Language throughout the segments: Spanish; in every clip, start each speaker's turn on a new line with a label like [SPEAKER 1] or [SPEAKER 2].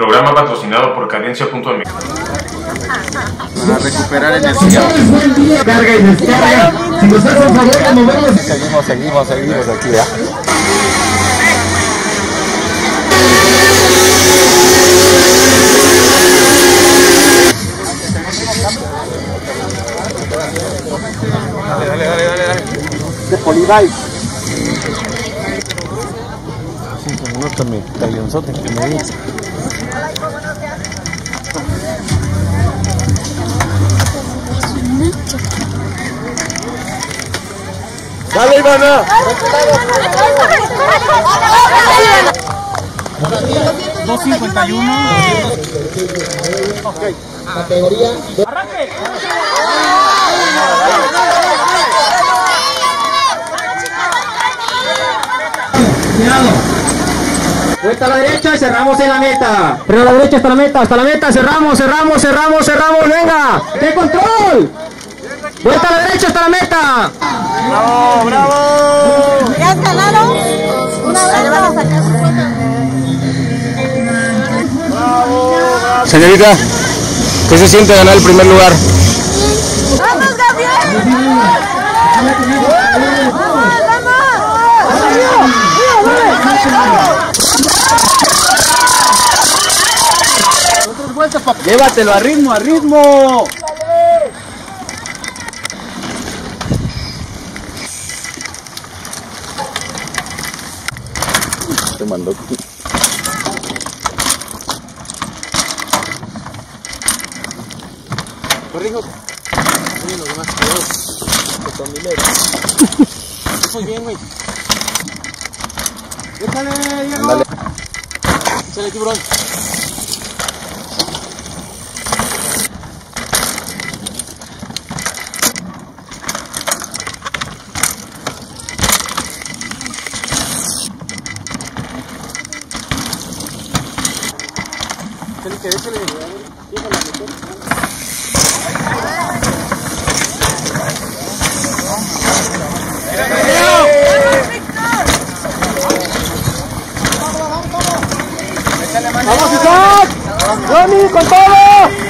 [SPEAKER 1] Programa patrocinado por Cadencia.mx.
[SPEAKER 2] Para recuperar energía.
[SPEAKER 3] Carga y descarga. Si nos hacen favor de movernos.
[SPEAKER 2] Seguimos, seguimos, seguimos aquí, ¿ya? Dale, dale, dale, dale, dale. De Polibay. Sí, como no está mi tallonzote que me dice. ¡Dale, Ivana!
[SPEAKER 3] Vuelta a la derecha y cerramos en la meta. Pero a la derecha hasta la meta, hasta la meta. Cerramos, cerramos, cerramos, cerramos. Venga, de control. Vuelta a la derecha hasta la meta.
[SPEAKER 2] ¡Bravo, bravo!
[SPEAKER 4] ¿Ya has ganado? Una vez sacar su foto.
[SPEAKER 2] Señorita, ¿qué se siente ganar el primer lugar?
[SPEAKER 4] ¡Vamos, Gabriel!
[SPEAKER 2] Llévatelo a ritmo, a ritmo. Te mandó. Corrijo. Sí, los demás todos. Que son mileros. Muy bien, güey. Déjale, Diego. Ándale. Échale, tiburón. Déjale. Déjale. ¡Vamos, Isaac! ¡Ronnie, con todo!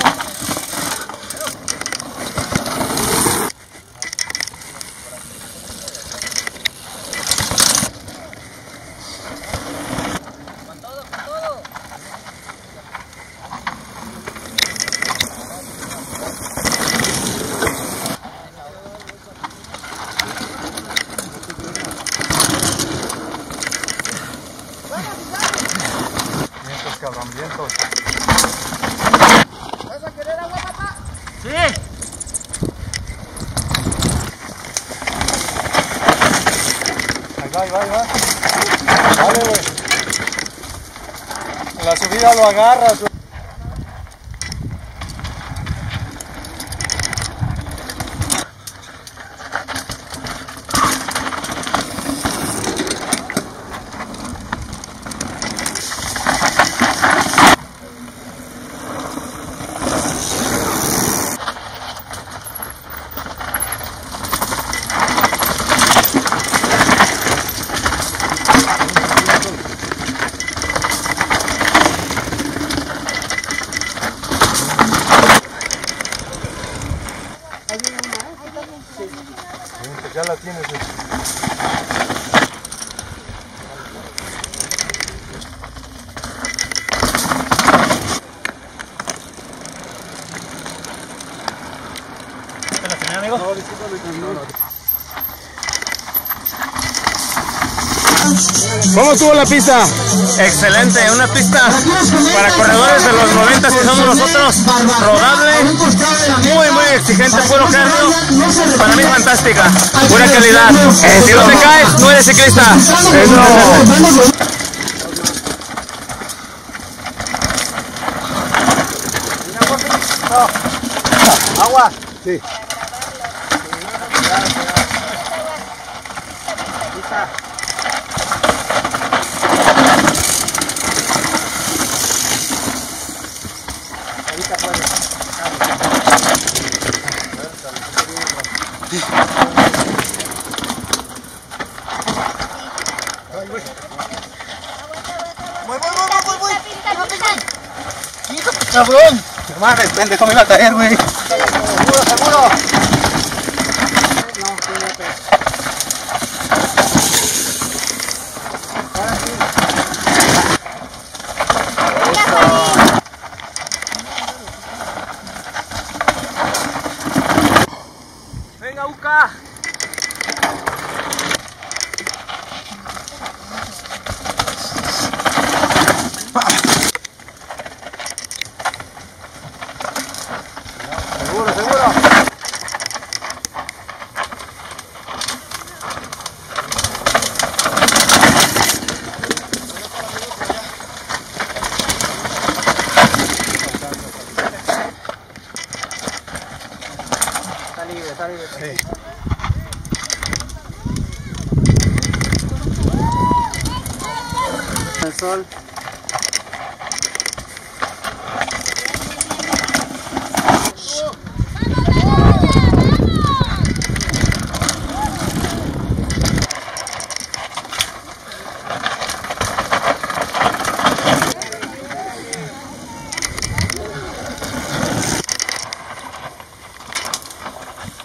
[SPEAKER 2] Vientos, cabrón, vientos.
[SPEAKER 4] ¿Vas a querer
[SPEAKER 5] va, ahí va, ahí va. Dale, güey. En la subida lo agarras, güey. Ya la tienes, güey.
[SPEAKER 2] ¿Cómo estuvo la pista?
[SPEAKER 1] Excelente, una pista para corredores de los 90 que somos nosotros, rodable, muy muy exigente, puro cardio, para mí fantástica, pura calidad. Si no te caes, no eres ciclista.
[SPEAKER 5] Agua. Sí. Cabrón. Hermano, pendejo me iba a caer, güey. Seguro, seguro.
[SPEAKER 1] Venga, Uca.
[SPEAKER 5] Seguro, El sol.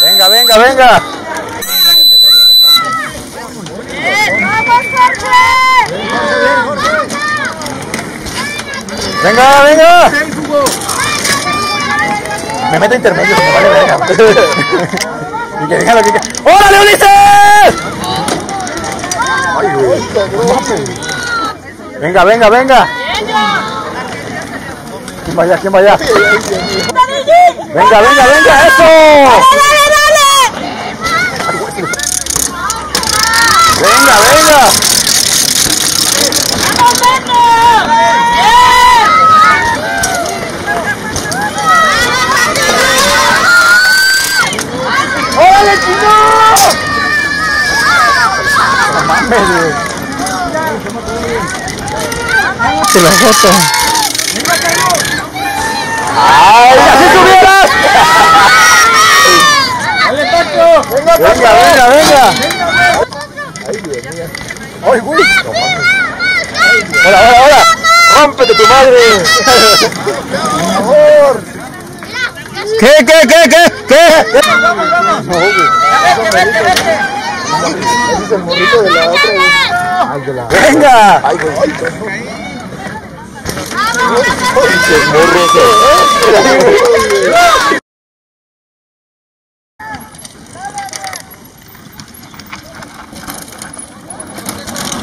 [SPEAKER 2] Venga, venga, venga. Venga, venga. Me meto intermedio, me vale verga. y que diga lo que. ¡Órale, Ulises! Ay, güey. Venga, venga, venga. ¿Quién va allá? ¿Quién va allá? Venga, venga, venga, eso.
[SPEAKER 3] ¡Dale, dale!
[SPEAKER 2] Venga, venga.
[SPEAKER 3] ¡Vamos, Beto! ¡Bien!
[SPEAKER 2] Se la foto. ¡Ay, así subieras! Venga, venga, venga. ¡Ay, güey! ¡Hola, hola, hola! ¡Rómpete tu madre! Por favor. ¿Qué, qué, qué, qué, qué?
[SPEAKER 6] Ese es el morrito de la otra. Ay, de la.
[SPEAKER 2] ¡Venga!
[SPEAKER 6] Ay, güey.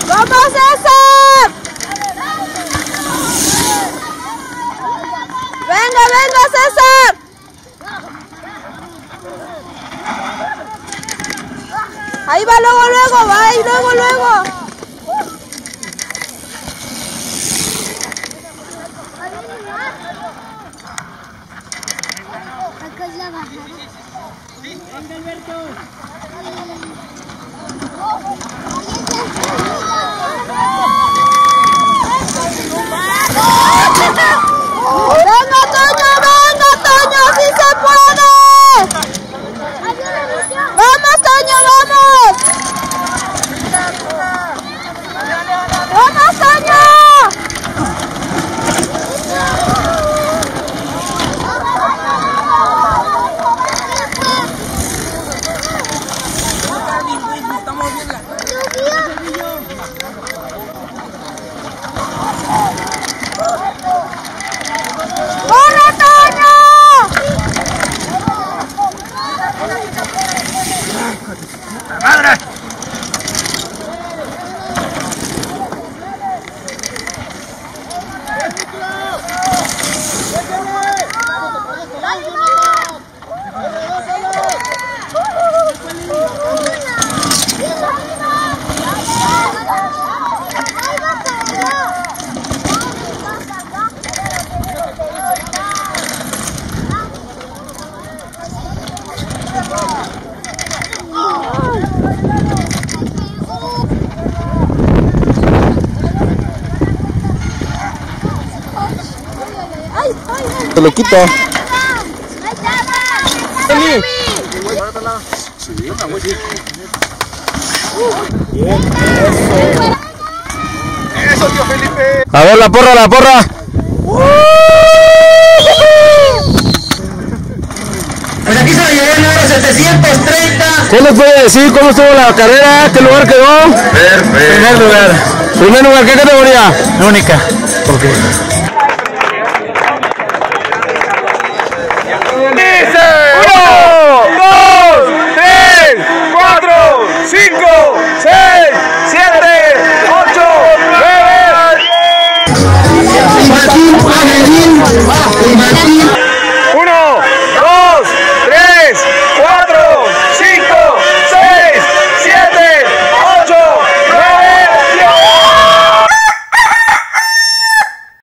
[SPEAKER 3] ¡Vamos, César! ¡Venga, venga, César! Ahí va luego, luego, va ahí luego, luego. ¡Venga, Toño, venga, Toño, sí se puede! ¡Vamos, Toño, vamos! ¡Vamos, Toño! ¡Corre, Toño! ¡Ay, ay, ay!
[SPEAKER 2] Te lo quito.
[SPEAKER 3] ¡Eli!
[SPEAKER 2] A ver, la porra, la porra.
[SPEAKER 7] Pues aquí se lo llevó el número 730.
[SPEAKER 2] ¿Qué nos puede decir? ¿Cómo estuvo la carrera? ¿Qué lugar quedó? Primer lugar. ¿Primer lugar? ¿Qué categoría? Única. Ok.